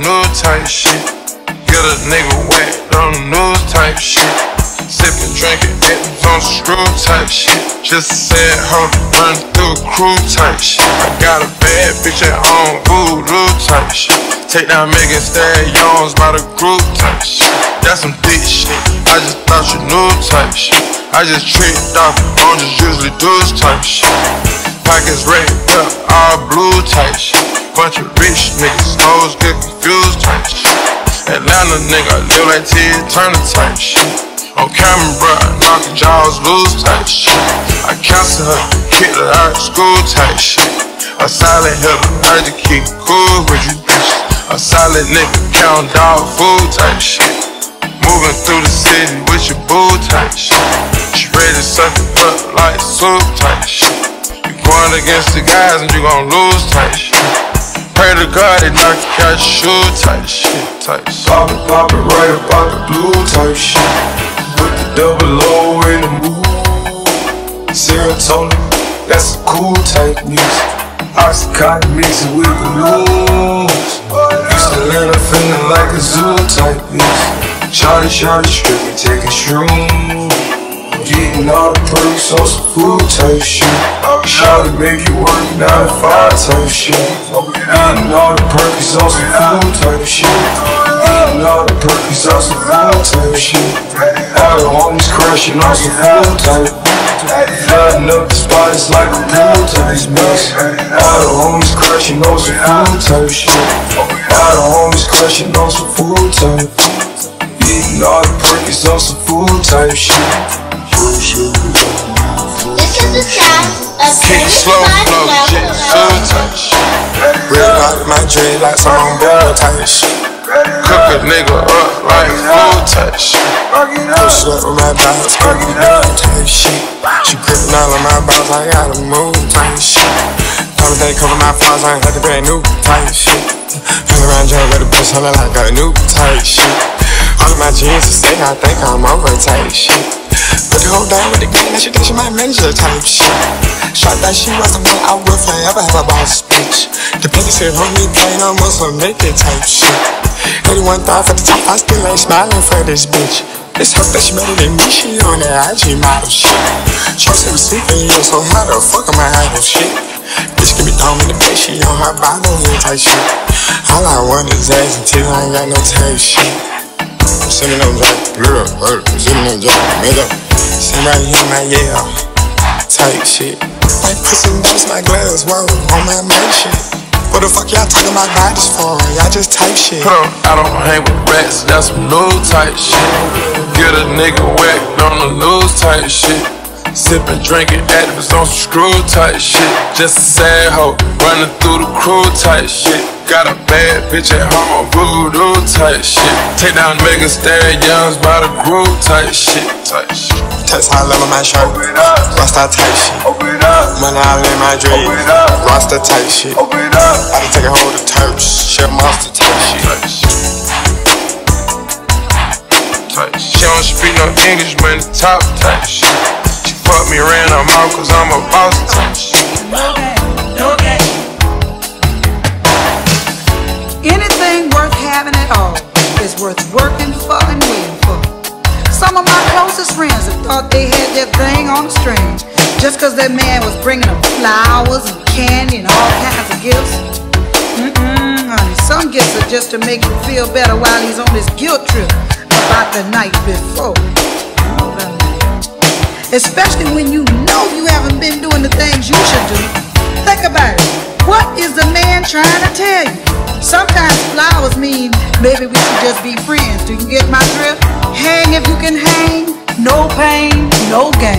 new type shit. Get a nigga wet on the news type shit. Sippin', drinkin', hittin' on screw type shit. Just said, hold run through crew type shit. I got a bad bitch at home, voodoo type shit. Take down Megan Stallions by the group type shit. That's some thick shit. I just thought you knew type shit. I just tricked off, on just usually dudes type shit. Pockets red up, all blue type shit. Bunch of rich niggas, hoes get confused type shit. Atlanta nigga, live like T Turner type shit. On camera, knockin' jaws loose type shit. I cancel her, kicked her out school type shit. A silent hitter, I just keep cool with you bitches. A solid nigga, count dog food type shit. Moving through the city with your boo type shit. She ready to suck it up like soup type shit. Going against the guys and you gon' lose type shit. Pray to God they knock you out your shoe shit, shit. Pop it, pop it right about the blue type shit. With the double O in the mood. Serotonin, that's a cool type music. Oxycontin mixing with the blues. Used to let her feeling like a zoo type music. Shorty, shorty, stripping, taking shrooms. Getting all the perks on some food type shit. Shorty make you work nine to five type shit. Getting all the perks on some food type shit. Getting all the perks on some food type shit. All the homies crashing on some food type. Flooding up the spot, it's like a pool type mix. All the homies crashing on some food type shit. All the homies crashing on some food type. Eating all the perks on some food type shit. Out my dread like some on bell type shit. Cook a nigga up like food type shit. Push up with my bounce, cooking down type shit. She gripping all of my balls, I gotta move type shit. Couple day cover my flaws, I ain't had to brand new type shit. Hang around jump with a bitch, I'm like a new type shit. All of my jeans are sick, I think I'm over type shit. Put the whole down with the gang, now she think she my manager type shit. Shot that she was the man, I will forever have a boss bitch. The penny said, homie, plain almost a make it type shit. 81 thought for the top, I still ain't smiling for this bitch. It's her that she better than me, she on that IG model shit. Trust was sleeping, yeah, so how the fuck am I idle shit? Bitch give me dome in the face, she on her Bible and type shit. All I want is ass until I ain't got no type shit. I'm sitting on jack, girl, I'm on jack, made up. Sitting right here in my yeah, type shit. Like pussy that's my gloves, whoa, on my man shit. What the fuck y'all talking about bodies for? Y'all just type shit. Put on, I don't hang with rats, that's some new type shit. Get a nigga wet on the news type shit. Sippin', drinkin', activists on some screw type shit. Just a sad hoe, running through the crew type shit. Got a bad bitch at home, voodoo type shit. Take down Megan Stallions by the group type shit. Type shit. Text high level my shirt. Rasta type shit. Money all in my dream. Rasta type shit. I done take a hold of Turks. Shit monster type shit. Type shit. Type shit. She don't speak no English, man, the top type shit. Fuck me, ran her mouth, cause I'm a boss. Anything worth having at all is worth working for and waiting for. Some of my closest friends have thought they had their thing on the string just because that man was bringing them flowers and candy and all kinds of gifts. Mm-mm, honey, some gifts are just to make him feel better while he's on his guilt trip about the night before. Especially when you know you haven't been doing the things you should do. Think about it. What is the man trying to tell you? Sometimes flowers mean maybe we should just be friends. Do you get my drift? Hang if you can hang. No pain, no gain.